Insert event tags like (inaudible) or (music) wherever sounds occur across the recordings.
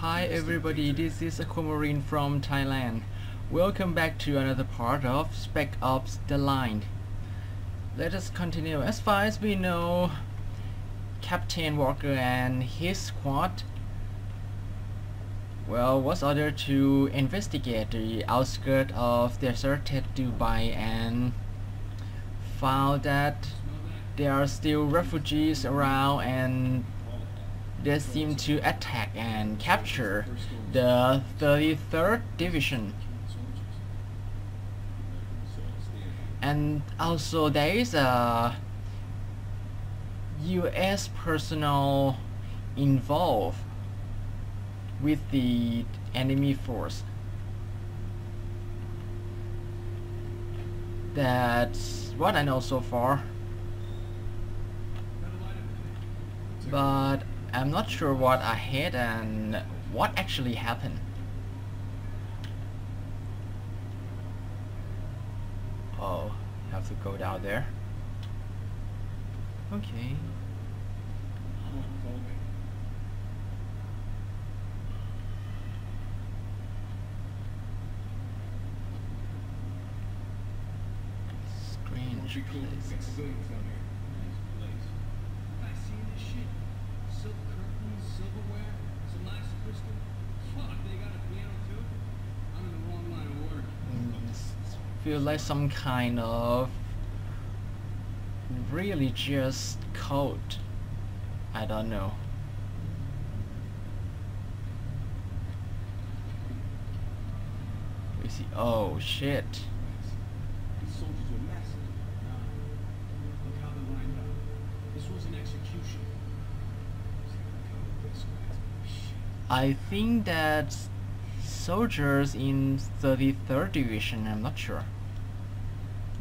Hi everybody, this is Aquamarine from Thailand. Welcome back to another part of Spec Ops The Line. Let us continue. As far as we know, Captain Walker and his squad well, was ordered to investigate the outskirts of deserted Dubai and found that there are still refugees around and they seem to attack and capture the 33rd Division. And also there is a US personnel involved with the enemy force. That's what I know so far. But I'm not sure what ahead and what actually happened. Oh, have to go down there. Okay. Strange places. I seen this shit. Silk curtains, silverware, some nice crystal. Fuck, they got a piano too? I'm in the wrong line of work. Mm, s- feel like some kind of religious cult. I don't know. We see. Oh. Shit. I think that soldiers in 33rd Division. I'm not sure.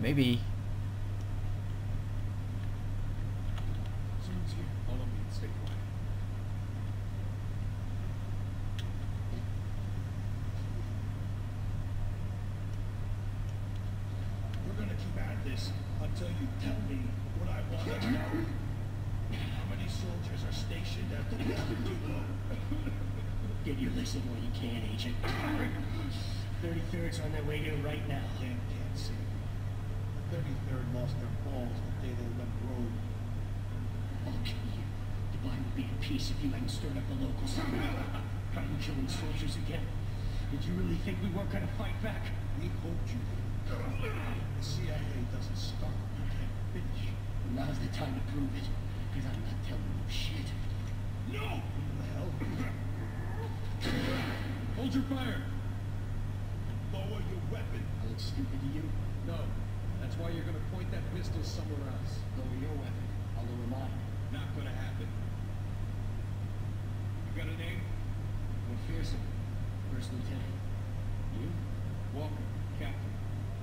Maybe. Until you tell me what I want to know. How many soldiers are stationed at the Northern Depot? Get your listen while you can, Agent. 33rd's on their way here right now. The 33rd lost their balls the day they left Rome. I'll kill you. Dubai would be in peace if you hadn't stirred up the locals. Are you killing soldiers again? Did you really think we weren't gonna fight back? We hoped you would. The CIA doesn't start, you can't finish. Now's the time to prove it. Because I'm not telling you shit. No! What the hell? Hold your fire. Lower your weapon. I look stupid to you? No. That's why you're gonna point that pistol somewhere else. Lower your weapon. I'll lower mine. Not gonna happen. You got a name? McPherson. First Lieutenant. You? Walker, Captain.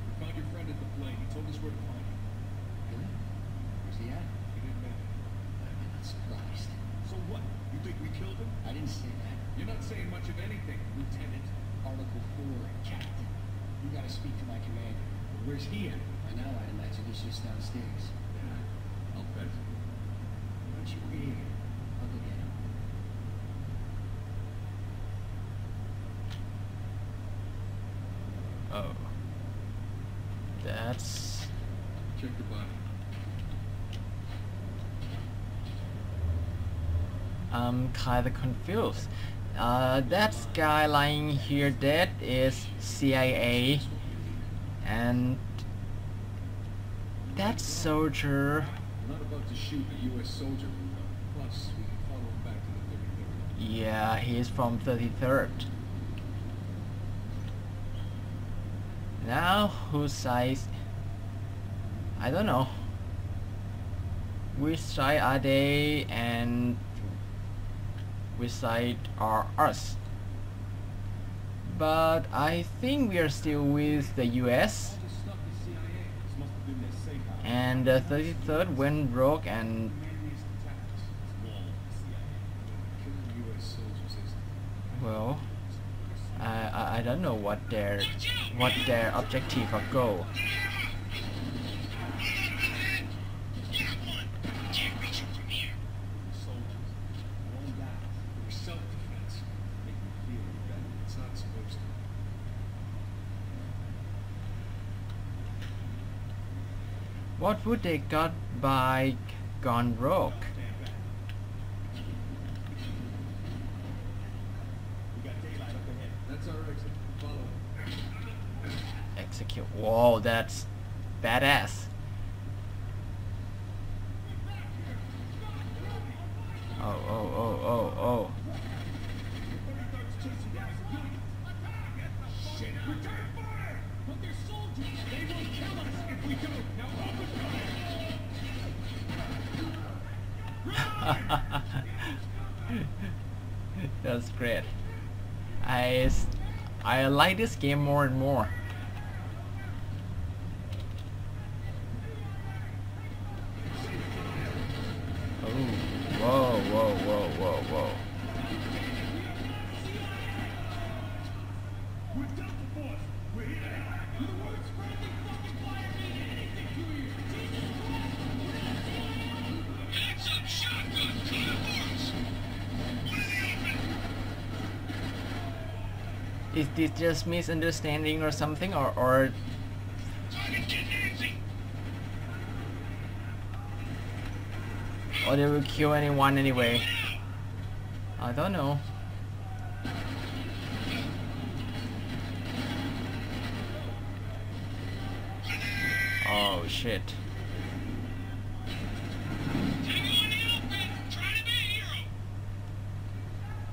We found your friend at the plane. He told us where to find you. Really? Where's he at? He didn't mention. I'm not surprised. So what? You think we killed him? I didn't say that. You're not saying much of anything, Lieutenant. Article 4, Captain. You gotta speak to my commander. Where's he at? By now, I'd imagine he's just downstairs. Yeah, I'll bet. Why don't you wait here? I'll go get him. Oh. That's Check the body. I'm kinda confused. Uh, that guy lying here dead is CIA, and that soldier, not about to shoot a U.S. soldier. Plus, we can follow him back to the 33rd. yeah, he's from 33rd. Now, whose side? I don't know. Which side are they, and which side are us? But I think we are still with the US. And the 33rd went rogue and well I, I I don't know what their what their objective or goal soldiers. One guy. It was self-defense. Making What would they got by gone rogue? Execute. Whoa, that's badass. That's great. I, I like this game more and more. Is this just misunderstanding or something, or, or or they will kill anyone anyway? I don't know. Oh shit.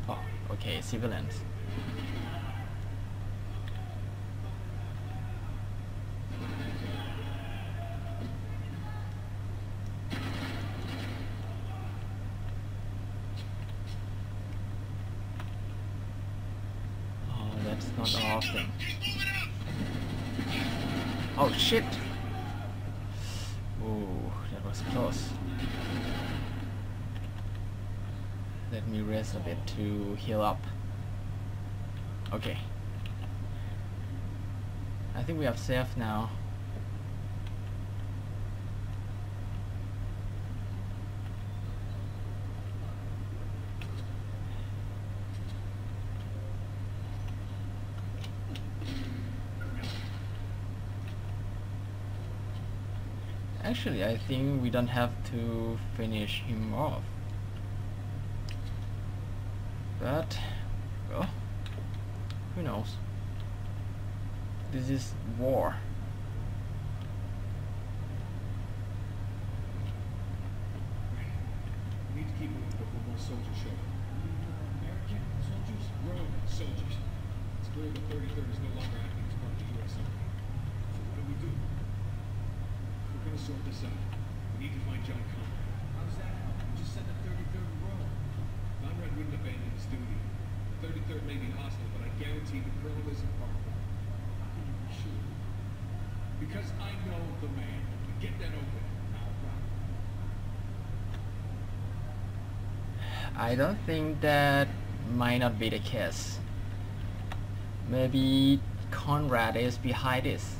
Oh, okay, civilians. Oh, that's not often. Keep moving up! Oh shit! Ooh, that was close. Let me rest a bit to heal up. Okay. I think we have safe now. Actually, I think we don't have to finish him off. But, well, who knows? This is war. We need to keep moving before more soldiers show up. American soldiers? Roman soldiers. It's clear the 33rd is no longer acting as part of the U.S. Army. So what do we do? We're gonna sort this out. We need to find John Conrad. How's that? You just said the 33rd row. Conrad wouldn't. The 33rd may be hostile, but I guarantee the isn't part sure? Because I know the man. Get that open. I don't think that might not be the case. Maybe Conrad is behind this.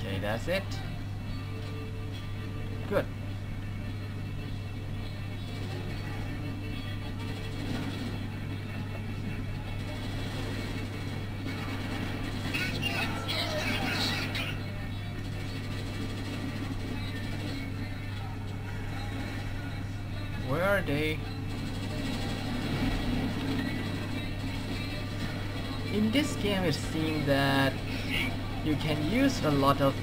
Okay, that's it. Good. Where are they? in this game it seems that can use a lot of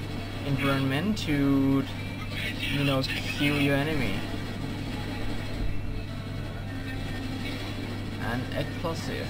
environment to you know kill your enemy. And explosive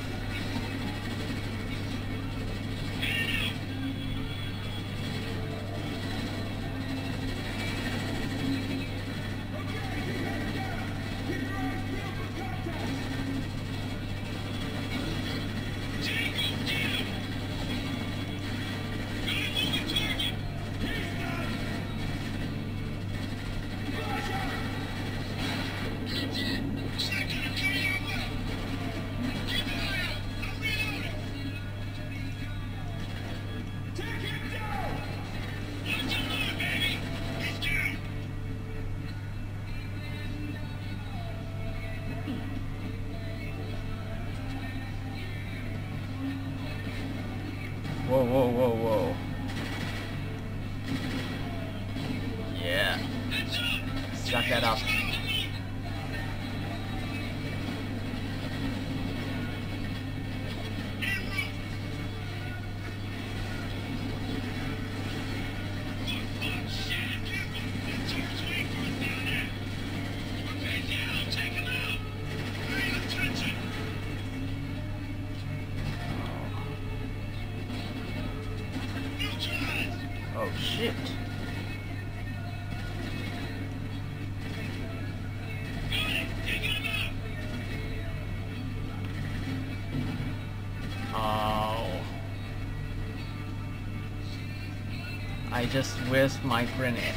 Waste my grenade.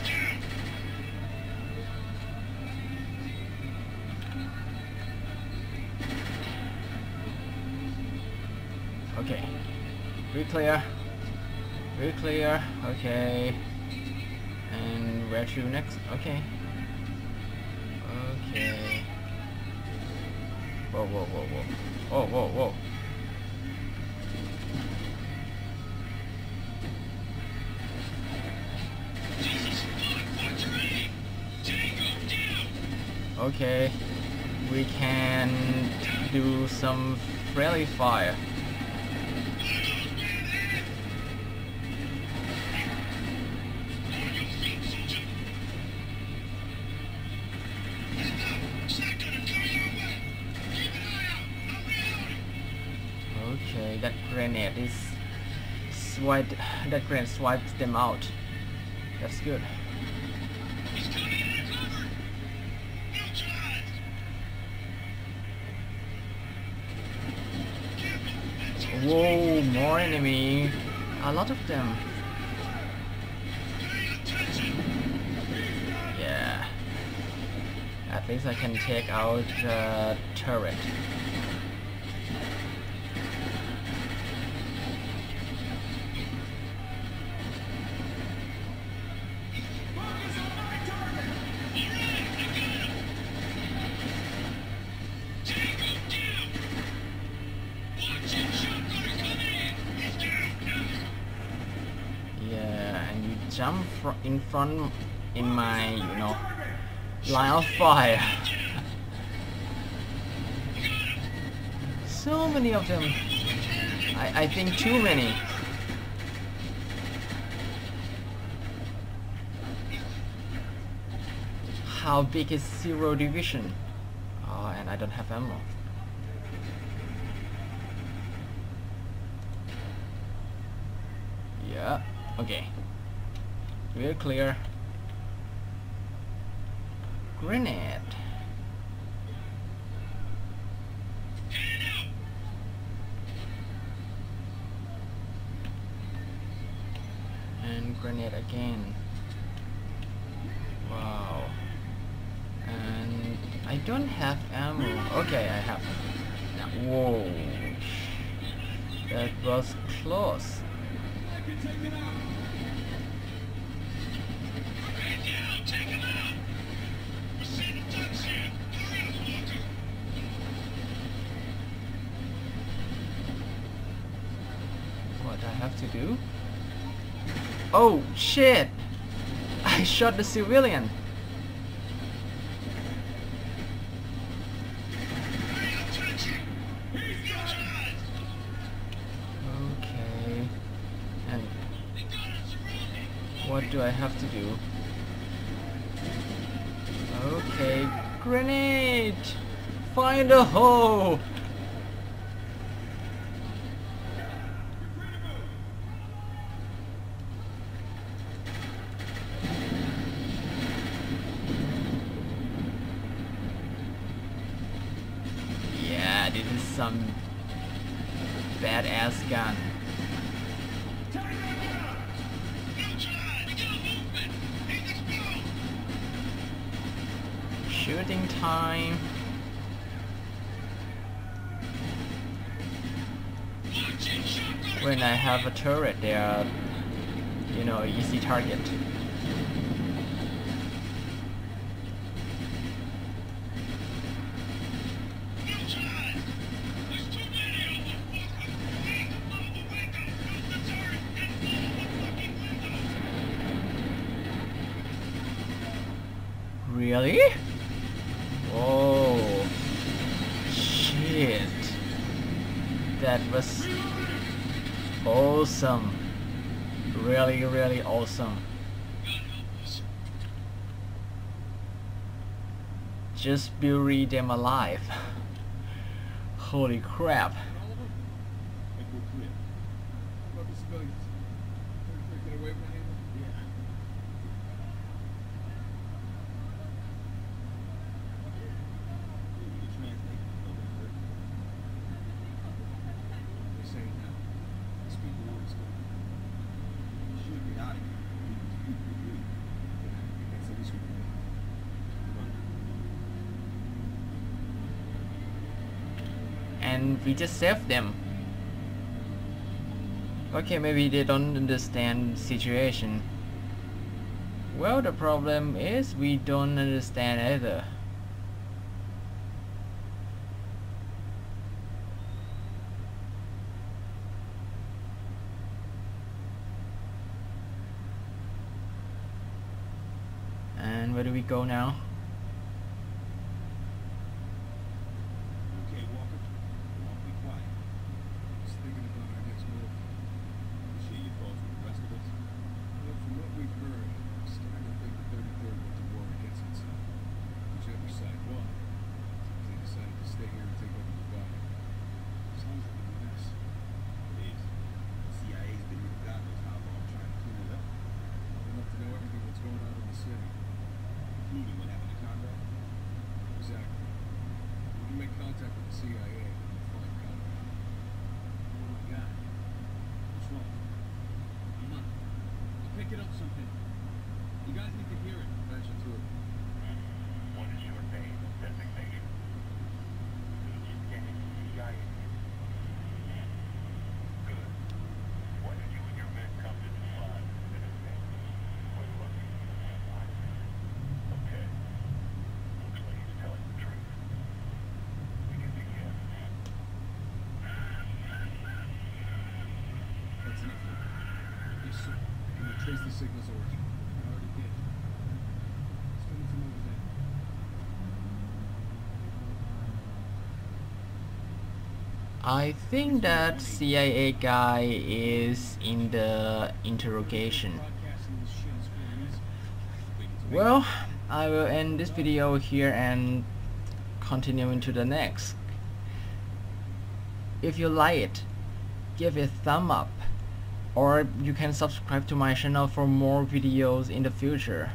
Okay. We clear. We clear. Okay. And where to next? Okay. Okay. Whoa, whoa, whoa, whoa. Oh, whoa, whoa, whoa. Okay. We can do some friendly fire. Okay, that grenade is swiped. That grenade swipes them out. That's good. Whoa, more enemy. A lot of them. Yeah. At least I can take out the turret. In front in my, you know, line of fire. so many of them. I, I think too many. How big is Zero Division? Oh, and I don't have ammo. Yeah, okay. We're clear. Grenade. And grenade again. Wow. And I don't have ammo. Okay, I have. Whoa. That was close. Oh, shit! (laughs) I shot the civilian! Okay... And... What do I have to do? Okay, grenade! Find a hole! Shooting time. When I have a turret, they are, you know, easy target. Really? Oh, shit. That was awesome. Really, really awesome. Just bury them alive. (laughs) Holy crap. All of them? I think we're clear. What about the civilians? Thirty-three get away with any of them? Yeah. They say it now. Speak the word, Scott. Should get out of here. Yeah, that's the least we can do. Come on. We just saved them. Okay, maybe they don't understand situation. Well, the problem is we don't understand either. And where do we go now? Okay, Walker? Walk be quiet. Just thinking about our next move. Share your thoughts with the rest of us. Well, from what we've heard, I'm starting to think the 33rd went to war against itself. Whichever side won, they decided to stay here and take over the fight. Sounds like a mess. It is. The CIA's been here God knows how long trying to clean it up, Long enough to know everything that's going on in the city. including what happened to Conrad. Exactly. We Oh it up something. You guys need to hear it. Patch it through. What is your name and designation? Lieutenant CIA. Good. When did you and your men come to decide that his name was looking for that line? Okay. Looks like he's telling the truth. We can begin. That's enough. Yes, sir. And we'll trace the signal's origin. We already did. Still need to know the. I think that CIA guy is in the interrogation. Well, I will end this video here and continue into the next. If you like it, give it a thumb up or you can subscribe to my channel for more videos in the future.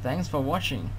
Thanks for watching.